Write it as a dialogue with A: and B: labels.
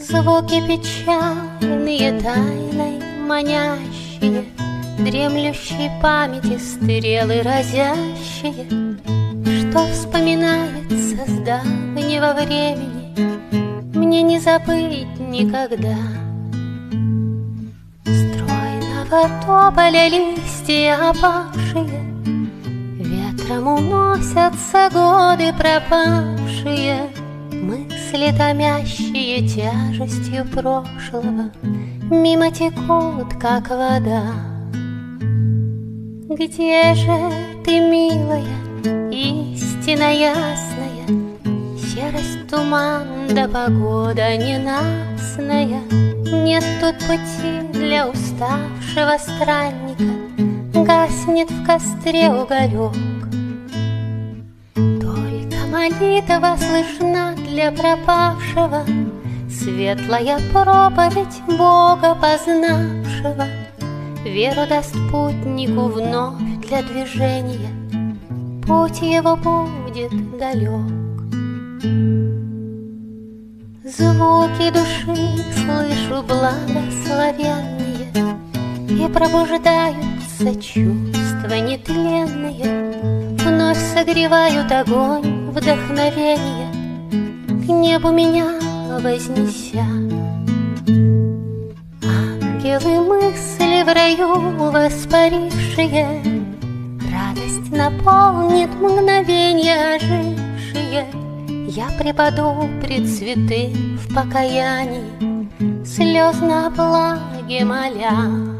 A: Звуки печальные, тайной манящие, Дремлющей памяти стрелы разящие, Что вспоминается с давнего времени, Мне не забыть никогда. Стройного тополя листья опавшие, Ветром уносятся годы пропавшие, Мысли, томящие тяжестью прошлого, Мимо текут, как вода. Где же ты, милая, истина ясная, Серость, туман да погода ненастная, Нет тут пути для уставшего странника, Гаснет в костре уголек. Молитва слышна для пропавшего, Светлая проповедь Бога познавшего — Веру даст путнику вновь для движения, Путь его будет далек. Звуки души слышу благословенные, И пробуждаются чувства нетленные, Вновь согревают огонь вдохновения, К небу меня вознеся. Ангелы мысли в раю воспарившие, Радость наполнит мгновенья ожившие. Я припаду пред святым в покаянии, Слез на благе моля.